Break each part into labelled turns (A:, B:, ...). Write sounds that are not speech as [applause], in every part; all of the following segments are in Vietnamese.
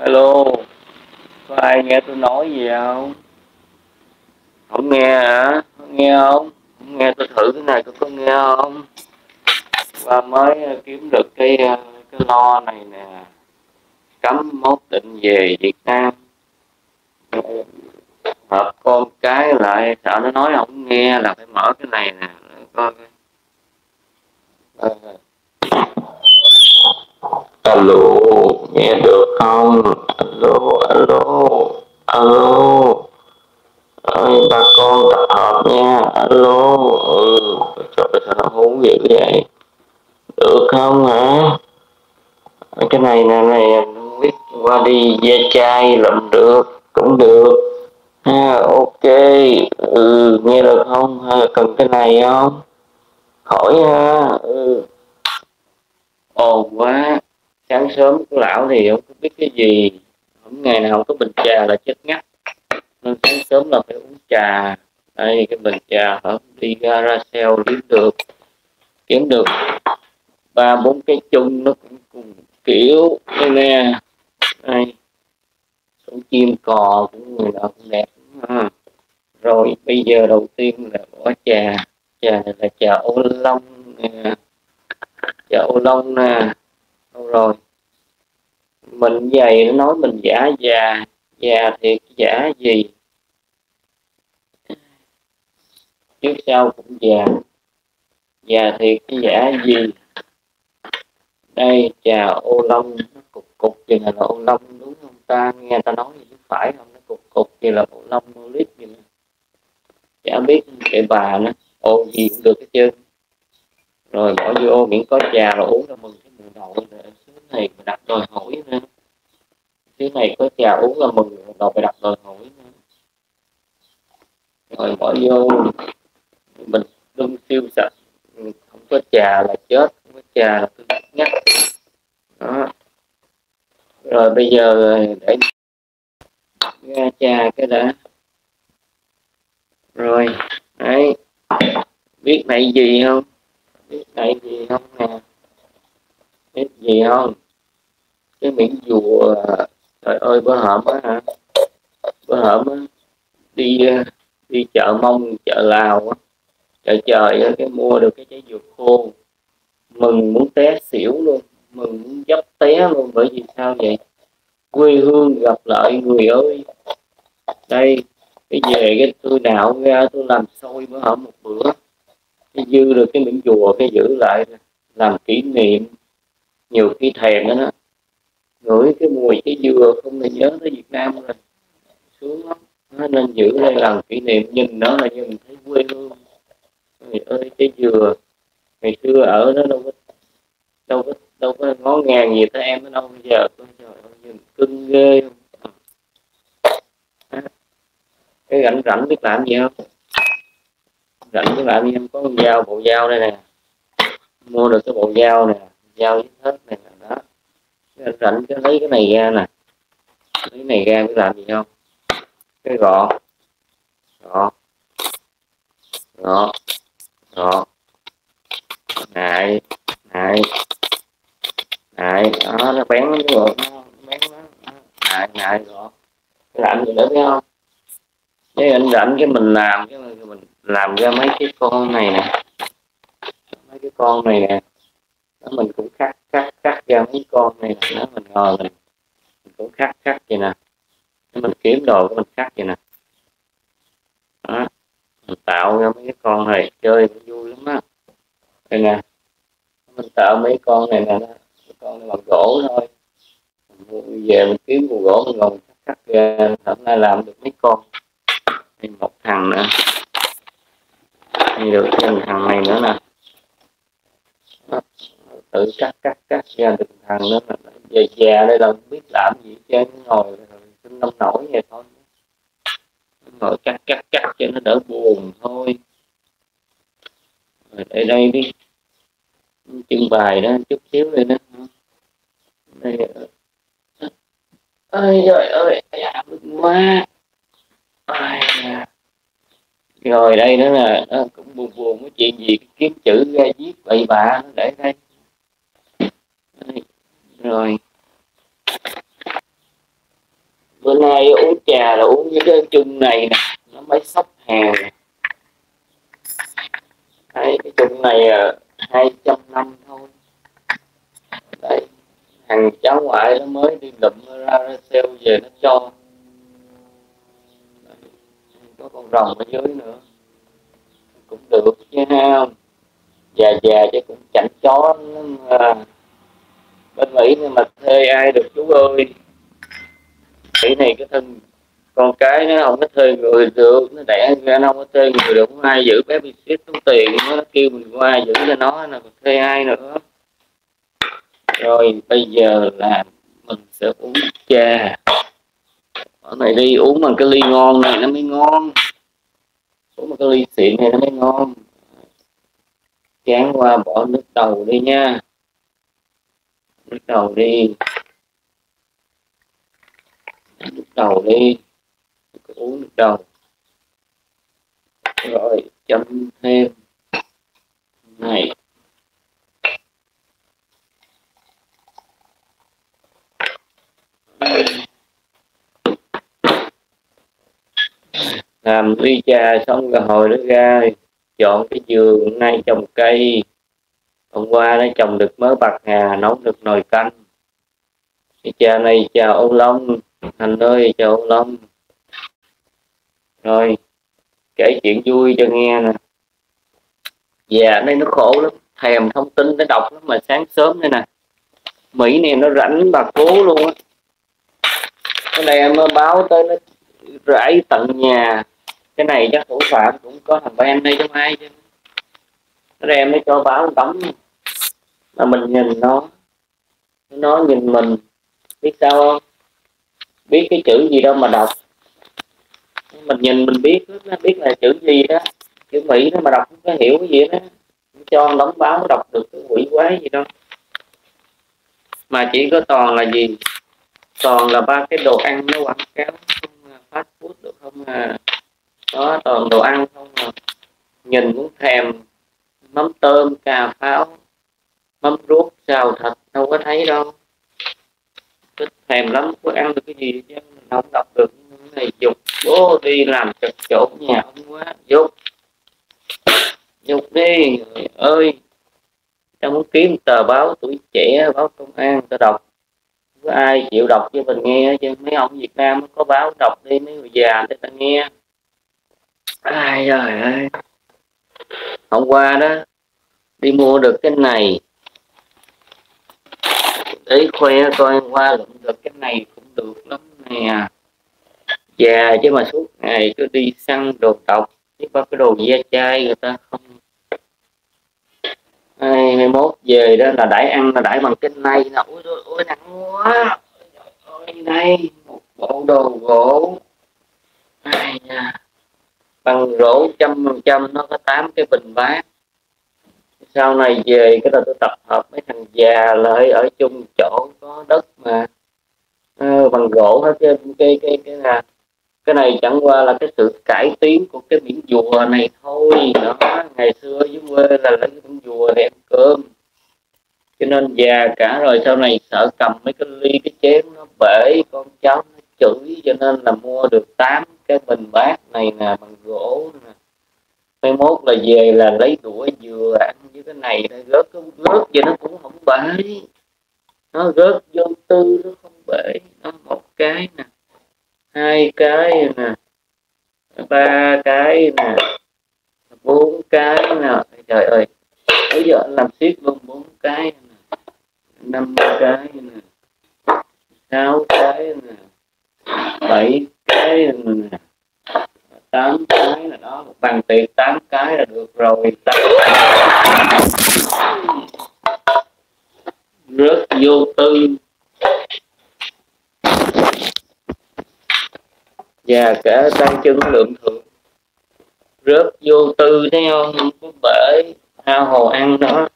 A: Hello. Có ai nghe tôi nói gì không? Không nghe hả? Không nghe không? Không nghe tôi thử cái này tôi có nghe không? Và mới ờ, kiếm được cái ờ, cái lo này nè. Cấm mốt định về Việt Nam. Hợp con cái lại, sợ nó nói không nghe là phải mở cái này nè coi coi. Ờ, alo nghe được không? Alo alo alo. Ơi ba con tập hợp nha. Alo ừ trời sao nó hú dữ vậy? Được không hả? Cái này nè này viết qua đi ve chai làm được cũng được. Ha ok. Ừ nghe được không? Ha, cần cái này không? Khỏi ha ừ ồn quá, sáng sớm của lão thì không có biết cái gì. Không ngày nào không có bình trà là chết ngắt. Nên sáng sớm là phải uống trà. Đây, cái bình trà ở đi ra ra xeo kiếm được. Kiếm được ba, bốn cái chung nó cũng cùng kiểu đây nè. Đây con chim cò của người nào cũng đẹp. À. rồi, bây giờ đầu tiên là bỏ trà. Trà này là trà ô long nè trà ô long nè. Đâu rồi. Mình dày nó nói mình giả già. Già thiệt, giả gì? Trước sau cũng già. Già thiệt, cái giả gì? Đây trà ô long, nó cục cục gì là ô long đúng không ta? Nghe ta nói gì chứ phải không? Nó cục cục gì là ô long ô lít gì nè. Chả biết cái bà nó ô gì cũng được hết trơn rồi bỏ vô miễn có trà rồi uống là mừng cái mừng đầu rồi xứ này mà đặt đòi hỏi nữa. Xứ này có trà uống là mừng đầu phải đặt đòi hỏi nữa. Rồi bỏ vô, mình đun siêu sạch. Ừ, không có trà là chết, không có trà là tôi ngắt. Đó. Rồi bây giờ để ra trà cái đã. Rồi, đấy. Biết này gì không? Biết này gì không nè biết gì không? Cái miếng dùa, trời ơi, bữa hổm á hả? Bữa hổm á, đi đi chợ mông, chợ lào á. Chợ trời á, cái mua được cái trái dừa khô. Mừng muốn té xỉu luôn, mừng muốn dấp té luôn, bởi vì sao vậy? Quê hương gặp lại người ơi. Đây, cái về cái tôi nạo ra, tôi làm xôi bữa hổm một bữa cái dư được cái miếng chùa cái giữ lại làm kỷ niệm nhiều khi thèm đó, đó. Ngửi cái mùi cái dừa không thể nhớ tới Việt Nam rồi. Sướng lắm. Nó nên giữ đây làm kỷ niệm nhìn nó là như mình thấy quê hương. Người ơi cái dừa ngày xưa ở đó đâu có đâu có đâu có ngó ngàng gì tới em nó đâu. Bây giờ trời ơi nhìn cưng ghê không? À, cái rảnh rảnh biết làm gì không? Rảnh với bạn em có con dao, bộ dao đây nè. Mua được cái bộ dao nè, dao với hết này là đó rảnh rảnh cái lấy cái này ra nè. Lấy cái này ra biết làm gì không? Cái gọ. Gọ. Gọ. Gọ. Này này. Này, đó, nó bén cái gọt nó bén nó này này, gọ. Cái làm gì nữa, thấy không? Cái anh rảnh cái mình làm, cái mình làm ra mấy cái con này nè. Mấy cái con này nè. Đó mình cũng cắt cắt cắt ra mấy con này nè. Đó mình ngồi mình, mình cũng cắt cắt vậy nè. Đó mình kiếm đồ của mình cắt vậy nè. Đó mình tạo ra mấy cái con này chơi cũng vui lắm á đây nè. Mình tạo mấy con này nè con này bằng gỗ thôi. Mình về mình kiếm gỗ mình ngồi cắt cắt ra hôm nay làm được mấy con. Một thằng nữa được thêm thằng này nữa nè tự cắt cắt cắt ra được thằng nữa là về già đây là không biết làm gì chứ ngồi sinh năm nổi vậy thôi ngồi cắt cắt cắt cho nó đỡ buồn thôi rồi đây đây đi trưng bày đó chút xíu đây đó đây ơi trời ơi dạ quá rồi đây nữa là nó cũng buồn buồn cái chuyện gì kiếm chữ ra viết bậy bạ để đây. Rồi. Bữa nay uống trà là uống với cái chung này nè nó mới sắp hàng Đấy, cái chung này à, hai trăm năm thôi. Đấy, hàng cháu ngoại nó mới đi lụm ra ra sale về nó cho có con rồng ở dưới nữa. Cũng được chứ ha già già chứ cũng chẳng chó à, bên mỹ nhưng mà thuê ai được chú ơi. Mỹ này cái thân con cái nó không có thuê người được nó đẻ ra nó không có thuê người được không ai giữ bé bị xếp tốn tiền nó kêu mình qua giữ cho nó là thuê ai nữa. Rồi bây giờ là mình sẽ uống trà ở này đi, uống bằng cái ly ngon này nó mới ngon. Uống bằng cái ly xịn này nó mới ngon. Chán qua bỏ nước đầu đi nha. Nước đầu đi. Nước đầu đi. Uống nước đầu. Rồi, chấm thêm. Này. Làm ly trà xong rồi hồi nó ra chọn cái giường nay trồng cây. Hôm qua nó trồng được mớ bạc hà, nấu được nồi canh. Cái trà này chào ông long, thành ơi chào ông long. Rồi, kể chuyện vui cho nghe nè. Dạ đây nó khổ lắm, thèm thông tin, nó đọc lắm mà sáng sớm đây nè. Mỹ này nó rảnh bà cố luôn á. Cái này em báo tới, nó rải tận nhà cái này chắc thủ phạm cũng có thằng Ben đây trong ai chứ. Nó đem nó cho báo đóng, mà mình nhìn nó nó nhìn mình biết sao không? Biết cái chữ gì đâu mà đọc. Mình nhìn mình biết nó biết là chữ gì đó. Chữ mỹ nó mà đọc không có hiểu cái gì đó cho đóng báo đọc được cái quỷ quái gì đâu. Mà chỉ có toàn là gì? Toàn là ba cái đồ ăn nó quảng cáo không à, fast food được không à? Đó, toàn đồ ăn không à. Nhìn cũng thèm. Mắm tôm, cà pháo, mắm ruốc, xào thịt, đâu có thấy đâu. Cứ thèm lắm có ăn được cái gì chứ không đọc được cái này. Dục bố đi làm chật chỗ nhà ông quá, dục. Dục đi, người ơi. Tao muốn kiếm tờ báo tuổi trẻ, báo công an, tao đọc. Có ai chịu đọc cho mình nghe chứ? Mấy ông Việt Nam có báo đọc đi, mấy người già để ta nghe ai trời ơi. Hôm qua đó đi mua được cái này. Để khoe coi hôm qua lượm được cái này cũng được lắm nè. Già chứ mà suốt ngày cứ đi săn đồ độc chứ có cái đồ da chai người ta không. Hai mươi mốt về đó là đãi ăn là đãi bằng cái này là ôi ôi, ôi nặng quá. Ôi đây một bộ đồ gỗ. Ai nha bằng rổ trăm phần trăm nó có tám cái bình bát. Sau này về cái là tôi tập hợp mấy thằng già lại ở chung chỗ có đất mà. À, bằng gỗ hết cái cái cái cái là cái này chẳng qua là cái sự cải tiến của cái miếng dùa này thôi. Đó ngày xưa dưới quê là lấy cái miếng dùa để ăn cơm. Cho nên già cả rồi sau này sợ cầm mấy cái ly cái chén nó bể con cháu nó chửi cho nên là mua được tám cái bình bát này nè, bằng gỗ nè. Mai mốt là về là lấy đũa dừa ăn với cái này rớt cái rớt vậy nó cũng không bể. Nó rớt vô tư, nó không bể. Nó một cái nè, hai cái nè, ba cái nè, bốn cái nè. Trời ơi, bây giờ làm xiết luôn bốn cái nè, năm cái nè, sáu cái nè, bảy cái ờ, tám cái là đó bằng tiền tám cái là được rồi. Rất vô tư. Và cả tay chân lượng thượng. Rất vô tư thấy không? Không có bể hao hồ ăn đó.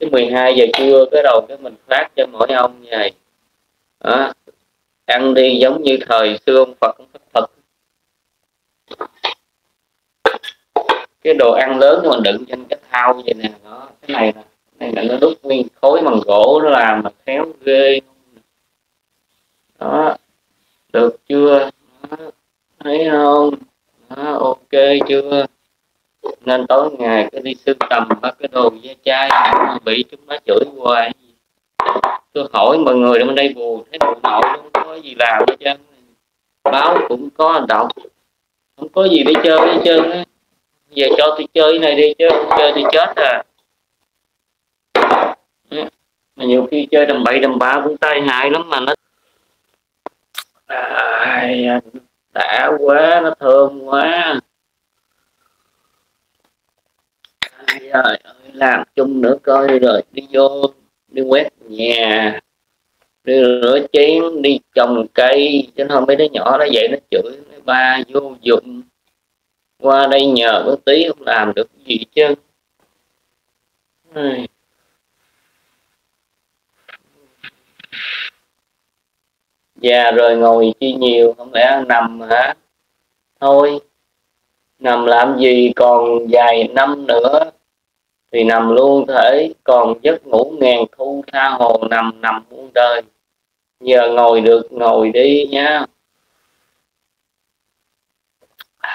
A: Cái 12 giờ trưa, cái đầu cái mình phát cho mỗi ông như này đó. ăn đi giống như thời xưa ông Phật. cái đồ ăn lớn nhưng mà đựng trên cái thau vậy nè đó cái này nè này là nó đúc nguyên khối bằng gỗ nó làm mà khéo ghê đó được chưa? Đó. thấy không? Đó, ok chưa? Nên tối ngày cứ đi sưu tầm các cái đồ da chai bị chúng nó chửi hoài tôi hỏi mọi người ở đây buồn thấy bộ nội không có gì làm hết trơn. Báo cũng có đọc không có gì để chơi hết trơn á giờ cho tôi chơi này đi chứ không chơi thì chết à. Ừ, mà nhiều khi chơi đầm bậy đầm bạ cũng tai hại lắm mà nó à, đã quá nó thơm quá. Trời ơi làm chung nữa coi rồi đi vô đi quét nhà đi rửa chén đi trồng cây. Cho nên mấy đứa nhỏ nó vậy nó chửi mấy ba vô dụng qua đây nhờ có tí không làm được gì chứ. Già rồi ngồi chi nhiều, không lẽ nằm hả? Thôi, nằm làm gì còn vài năm nữa? Thì nằm luôn thể, còn giấc ngủ ngàn thu tha hồ nằm nằm muôn đời. Giờ ngồi được, ngồi đi nhá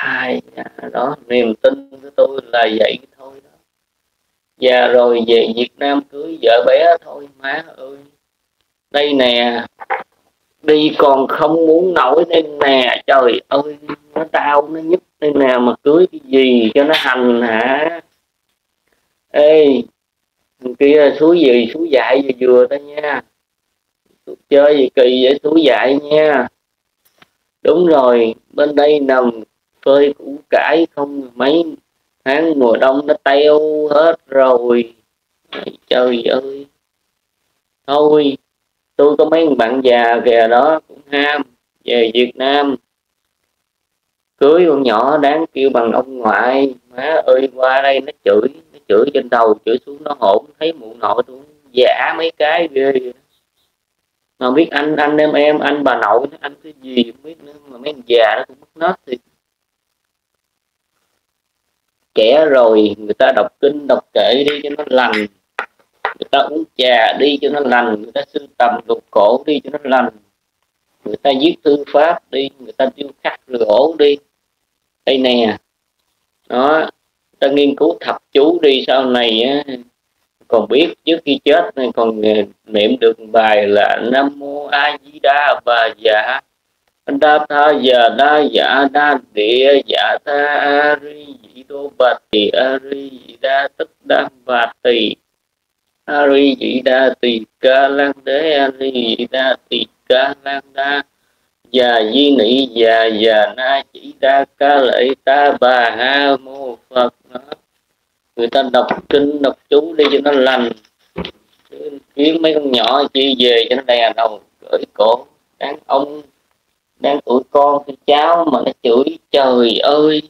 A: ai đó, niềm tin của tôi là vậy thôi đó. Già rồi về Việt Nam cưới vợ bé thôi, má ơi. Đây nè, đi còn không muốn nổi nên nè, trời ơi, nó đau, nó nhức đây nè, mà cưới cái gì cho nó hành hả? Ê kia suối gì, suối dại vừa vừa đó nha. Chơi gì kỳ vậy, suối dại nha. Đúng rồi, bên đây nằm phơi củ cải không mấy tháng, mùa đông nó teo hết rồi. Trời ơi. Thôi, tôi có mấy bạn già kìa đó cũng ham về Việt Nam. Cưới con nhỏ đáng kêu bằng ông ngoại. Má ơi, qua đây nó chửi nó chửi trên đầu, chửi xuống nó hổn, thấy mụ nội tôi giả mấy cái ghê mà biết anh anh em em, anh bà nội, anh cái gì không biết nữa, mà mấy già nó cũng mất nết thì trẻ rồi người ta đọc kinh đọc kệ đi cho nó lành. Người ta uống trà đi cho nó lành người ta sưu tầm lục cổ đi cho nó lành. Người ta viết thư pháp đi người ta tiêu khắc gỗ đi. Đây nè đó ta nghiên cứu thập chú đi sau này á, còn biết trước khi chết này còn niệm được bài là nam mô a di đà và dạ đa tha già đa dạ đa địa dạ tha a ri di đô bà tỳ a ri đa tức đa bà tỳ a ri di đa tỳ ca lan đế a ri di đa tỳ ca lan đa già di nị già già na chỉ đa ca lợi ta bà ha mô phật đó. người ta đọc kinh đọc chú đi cho nó lành kiếm mấy con nhỏ chi về cho nó đè đầu gửi cổ đáng ông đang tuổi con thì cháu mà nó chửi, trời ơi!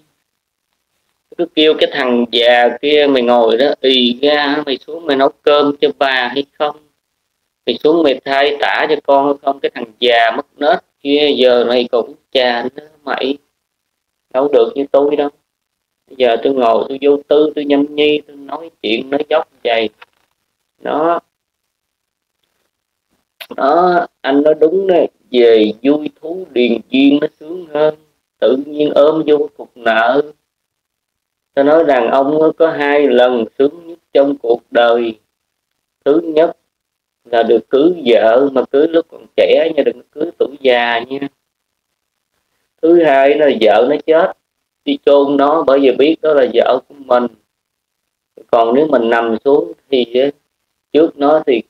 A: Cứ kêu cái thằng già kia mày ngồi đó, ì ra mày xuống mày nấu cơm cho bà hay không? Mày xuống mày thay tả cho con hay không? Cái thằng già mất nết kia, giờ này cũng chà nó mày đâu được như tôi đâu. Bây giờ tôi ngồi tôi vô tư, tôi nhâm nhi, tôi nói chuyện, nói dốc vậy. Đó. Đó, anh nói đúng đấy về vui thú điền duyên nó sướng hơn, tự nhiên ôm vô cục nợ. Ta nói rằng ông có hai lần sướng nhất trong cuộc đời. Thứ nhất là được cưới vợ, mà cưới lúc còn trẻ nha, đừng cưới tuổi già nha. Thứ hai là vợ nó chết, đi chôn nó, bởi vì biết đó là vợ của mình. Còn nếu mình nằm xuống thì trước nó thì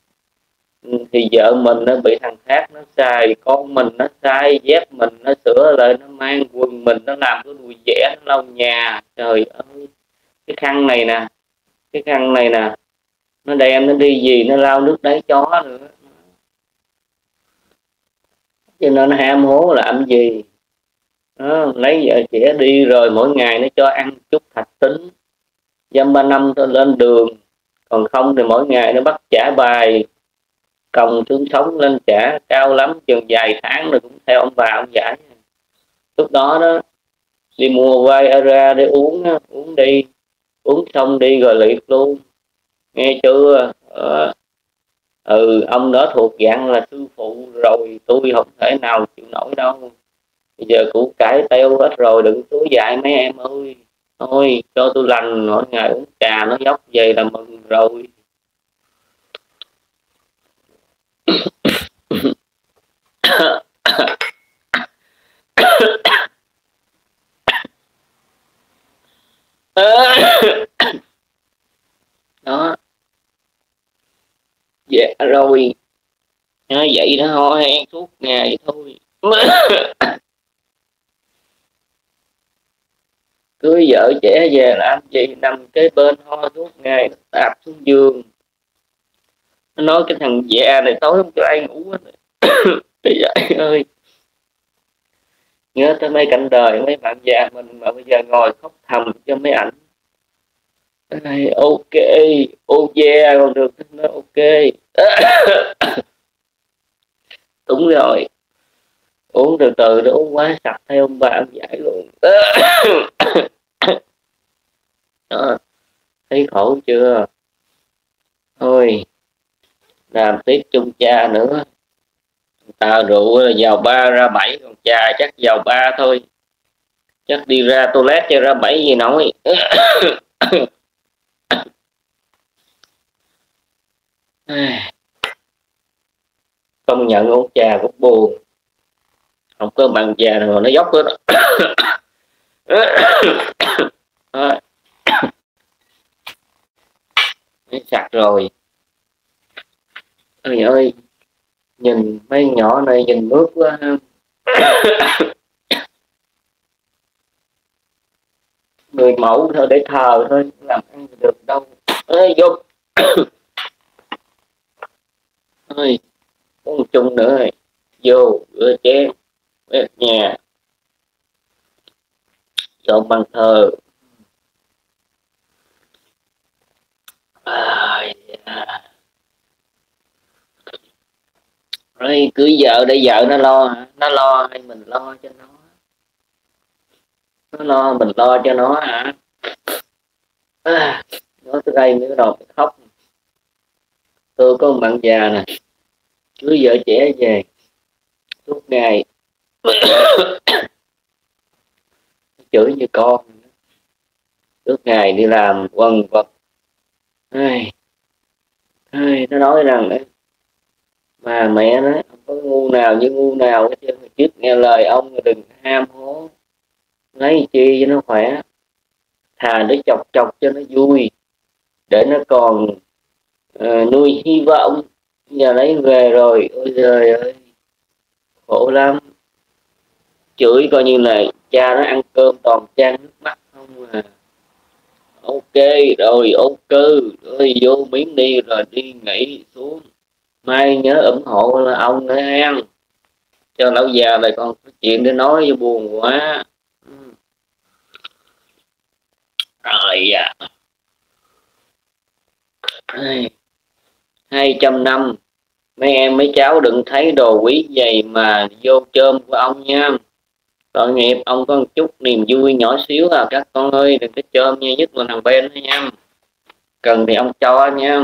A: thì vợ mình nó bị thằng khác nó sai, con mình nó sai dép mình nó sửa lại nó mang quần mình nó làm cái đùi vẽ nó lau nhà. Trời ơi cái khăn này nè cái khăn này nè nó đem nó đi gì nó lau nước đáy chó nữa. Cho nên nó ham hố làm gì? Đó, lấy vợ trẻ đi rồi mỗi ngày nó cho ăn chút thạch tính dăm ba năm tôi lên đường còn không thì mỗi ngày nó bắt trả bài còng thương sống lên trả cao lắm chừng vài tháng rồi cũng theo ông bà ông giải. Lúc đó đó đi mua vai ra để uống uống đi uống xong đi rồi liệt luôn. Nghe chưa? Ờ, ừ ông đó thuộc dạng là sư phụ rồi tôi không thể nào chịu nổi đâu. Bây giờ củ cải teo hết rồi đừng túi dạy mấy em ơi. Thôi cho tôi lành mỗi ngày uống trà nó dốc về là mừng rồi. [coughs] đó. Dạ rồi. Nói vậy đó, ho hen, suốt ngày thôi. [coughs] Cưới vợ trẻ về làm gì nằm kế bên ho suốt ngày, tạp xuống giường. Nó nói cái thằng già này tối không cho ai ngủ hết [coughs] dạy ơi. Nhớ tới mấy cảnh đời mấy bạn già mình mà bây giờ ngồi khóc thầm cho mấy ảnh. Này, ok ok còn được nó ok. [coughs] Đúng rồi. Uống từ từ nó uống quá sạch theo ông bà ông giải luôn. [coughs] Đó. thấy khổ chưa? Thôi làm tiếp chung cha nữa ta rượu vào ba ra bảy, còn cha chắc vào ba thôi. Chắc đi ra toilet cho ra bảy gì nổi. [coughs] Công nhận uống trà cũng buồn. Không có bằng trà nào nó dốc hết. [coughs] Sạch rồi. Ơi ơi nhìn mấy nhỏ này, nhìn bước quá người mẫu thôi, để thờ thôi làm ăn được đâu. Ơi vô. Ơi con chung nữa rồi vô, rửa chén, quét nhà. Dọn bàn thờ à, yeah rồi cưới vợ để vợ nó lo hả? Nó lo hay mình lo cho nó? Nó lo mình lo cho nó hả? À, nó tới đây mới đầu khóc tôi có một bạn già nè cưới vợ trẻ về. Suốt ngày [coughs] chửi như con. Suốt ngày đi làm quần quật. Ai ai nó nói rằng đấy mà mẹ nó không có ngu nào như ngu nào hết trơn. Trước nghe lời ông đừng ham hố. Lấy chi cho nó khỏe. Thà để chọc chọc cho nó vui. Để nó còn uh, nuôi hy vọng. Giờ lấy về rồi. Ôi trời ơi. Khổ lắm. Chửi coi như là cha nó ăn cơm toàn trang nước mắt không à. Ok rồi ok. Rồi vô miếng đi rồi đi nghỉ xuống mai nhớ ủng hộ là ông nữa em cho lão già lại còn có chuyện để nói cho buồn quá. Rồi à hai trăm năm, mấy em mấy cháu đừng thấy đồ quý vậy mà vô chôm của ông nha. Tội nghiệp, ông có một chút niềm vui nhỏ xíu à các con ơi, đừng có chôm nha, nhất là thằng bên nha. Cần thì ông cho nha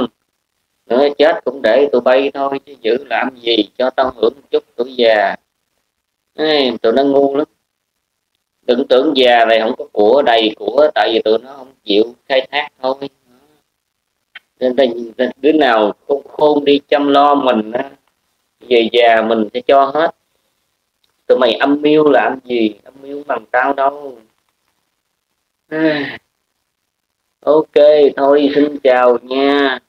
A: nữa chết cũng để tụi bay thôi chứ giữ làm gì cho tao hưởng một chút tuổi già. Ê, tụi nó ngu lắm. Đừng tưởng già này không có của đầy của tại vì tụi nó không chịu khai thác thôi. Nên đứa nào cũng khôn đi chăm lo mình về già mình sẽ cho hết. Tụi mày âm mưu làm gì? Âm mưu bằng tao đâu. À. ok thôi xin chào nha.